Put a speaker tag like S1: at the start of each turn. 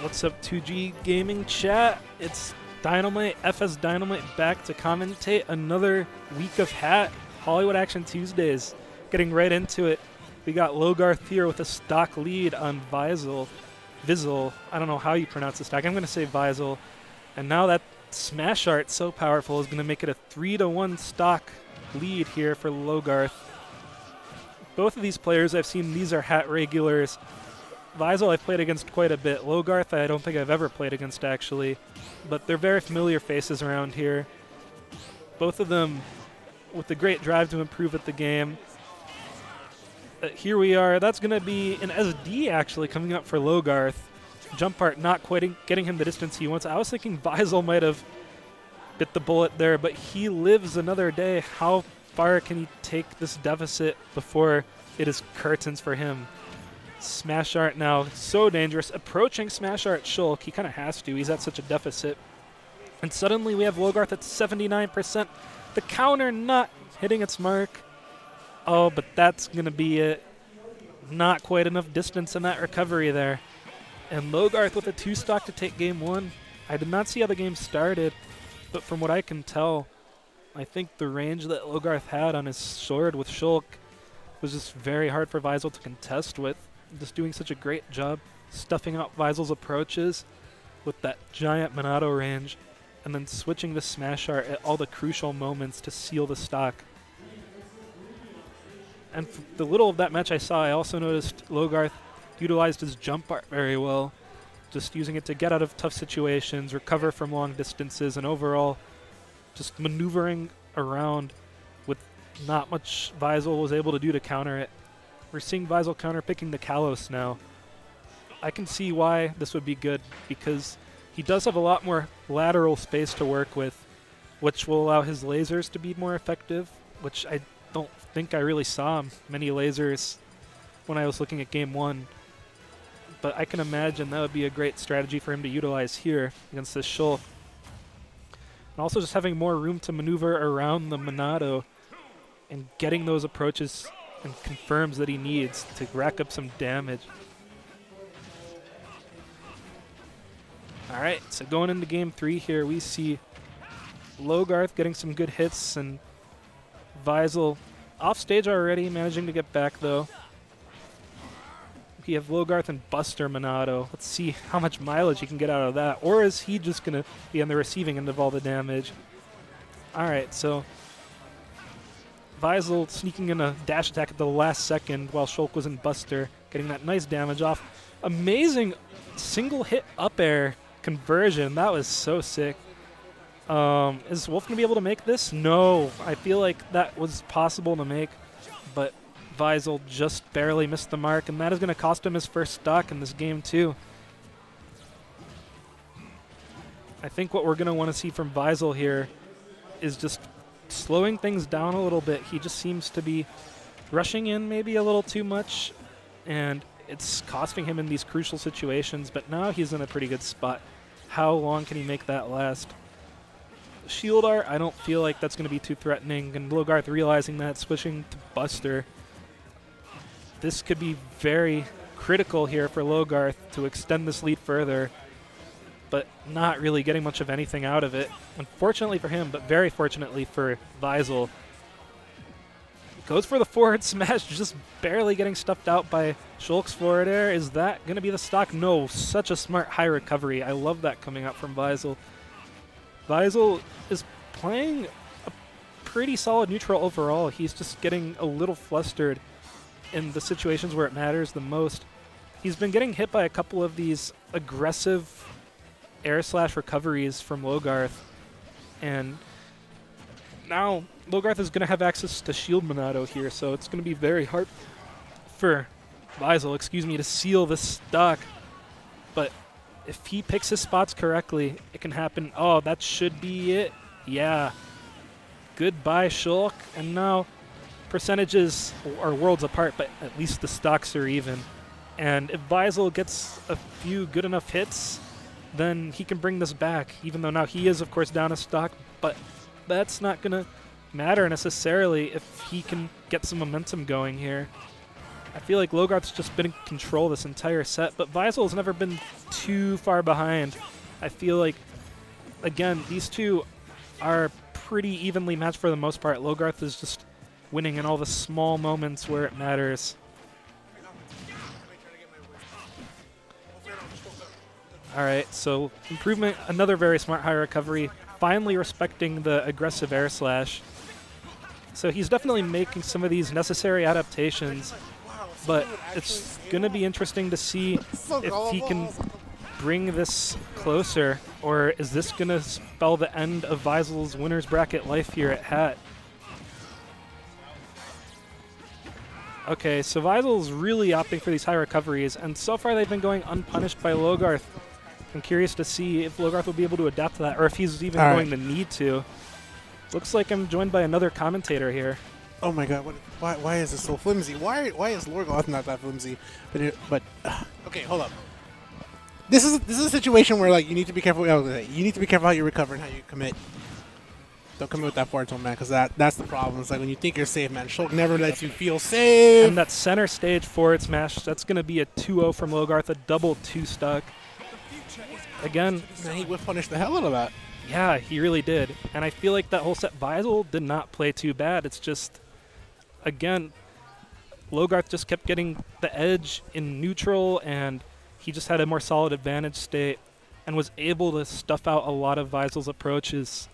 S1: What's up, 2G Gaming Chat? It's Dynamite, FS Dynamite back to commentate another week of HAT Hollywood Action Tuesdays. Getting right into it, we got Logarth here with a stock lead on Vizel. Vizel, I don't know how you pronounce the stock. I'm going to say Vizel. And now that Smash Art, so powerful, is going to make it a 3 to 1 stock lead here for Logarth. Both of these players I've seen, these are HAT regulars. Vizel I've played against quite a bit. Logarth I don't think I've ever played against actually, but they're very familiar faces around here. Both of them with a great drive to improve at the game. Uh, here we are. That's going to be an SD actually coming up for Logarth. Jump Art not quite getting him the distance he wants. I was thinking Vizel might have bit the bullet there, but he lives another day. How far can he take this deficit before it is curtains for him? Smash Art now so dangerous. Approaching Smash Art Shulk. He kind of has to. He's at such a deficit. And suddenly we have Logarth at 79%. The counter not hitting its mark. Oh, but that's going to be it. Not quite enough distance in that recovery there. And Logarth with a two stock to take game one. I did not see how the game started, but from what I can tell, I think the range that Logarth had on his sword with Shulk was just very hard for Vizel to contest with just doing such a great job stuffing out Vizel's approaches with that giant Monado range and then switching the Smash Art at all the crucial moments to seal the stock. And the little of that match I saw, I also noticed Logarth utilized his jump art very well, just using it to get out of tough situations, recover from long distances, and overall just maneuvering around with not much Vizel was able to do to counter it. We're seeing Vizel counter picking the Kalos now. I can see why this would be good because he does have a lot more lateral space to work with, which will allow his lasers to be more effective, which I don't think I really saw many lasers when I was looking at game one. But I can imagine that would be a great strategy for him to utilize here against this Shulk. And also just having more room to maneuver around the Monado and getting those approaches and confirms that he needs to rack up some damage. All right, so going into game three here, we see Logarth getting some good hits and Vizel off stage already, managing to get back though. We have Logarth and Buster Monado. Let's see how much mileage he can get out of that. Or is he just going to be on the receiving end of all the damage? All right, so Vizel sneaking in a dash attack at the last second while Shulk was in Buster, getting that nice damage off. Amazing single hit up air conversion. That was so sick. Um, is Wolf going to be able to make this? No. I feel like that was possible to make, but Vizel just barely missed the mark, and that is going to cost him his first stock in this game, too. I think what we're going to want to see from Vizel here is just slowing things down a little bit. He just seems to be rushing in maybe a little too much, and it's costing him in these crucial situations, but now he's in a pretty good spot. How long can he make that last? Shield art, I don't feel like that's going to be too threatening, and Logarth realizing that, switching to Buster. This could be very critical here for Logarth to extend this lead further but not really getting much of anything out of it. Unfortunately for him, but very fortunately for Vizel. Goes for the forward smash, just barely getting stuffed out by Shulk's forward air. Is that going to be the stock? No, such a smart high recovery. I love that coming out from Vizel. Vizel is playing a pretty solid neutral overall. He's just getting a little flustered in the situations where it matters the most. He's been getting hit by a couple of these aggressive air slash recoveries from Logarth, and now Logarth is going to have access to Shield Monado here, so it's going to be very hard for Vizel, excuse me, to seal this stock. But if he picks his spots correctly, it can happen. Oh, that should be it. Yeah. Goodbye, Shulk. And now percentages are worlds apart, but at least the stocks are even. And if Vizel gets a few good enough hits, then he can bring this back, even though now he is, of course, down a stock, but that's not going to matter necessarily if he can get some momentum going here. I feel like Logarth's just been in control this entire set, but Vizel's never been too far behind. I feel like, again, these two are pretty evenly matched for the most part. Logarth is just winning in all the small moments where it matters. All right, so improvement, another very smart high recovery, finally respecting the aggressive air slash. So he's definitely making some of these necessary adaptations, but it's going to be interesting to see if he can bring this closer, or is this going to spell the end of Vizel's winner's bracket life here at HAT? Okay, so Vizel's really opting for these high recoveries, and so far they've been going unpunished by Logarth. I'm curious to see if Logarth will be able to adapt to that, or if he's even
S2: All
S1: going
S2: right.
S1: to need to. Looks like I'm joined by another commentator here.
S2: Oh my god, what, why, why is this so flimsy? Why why is Logarth not that flimsy? But it, but uh, okay, hold up. This is this is a situation where like you need to be careful. oh, You need to be careful how you recover and how you commit. Don't commit with that forward tilt, man, because that that's the problem. It's like when you think you're safe, man. Shulk never lets you feel safe.
S1: And that center stage forward smash, that's going to be a 2-0 from Logarth, a double two stuck. Again,
S2: Man, he whiff punished the hell out of that.
S1: yeah, he really did. And I feel like that whole set, Vizel did not play too bad. It's just, again, Logarth just kept getting the edge in neutral, and he just had a more solid advantage state and was able to stuff out a lot of Vizel's approaches.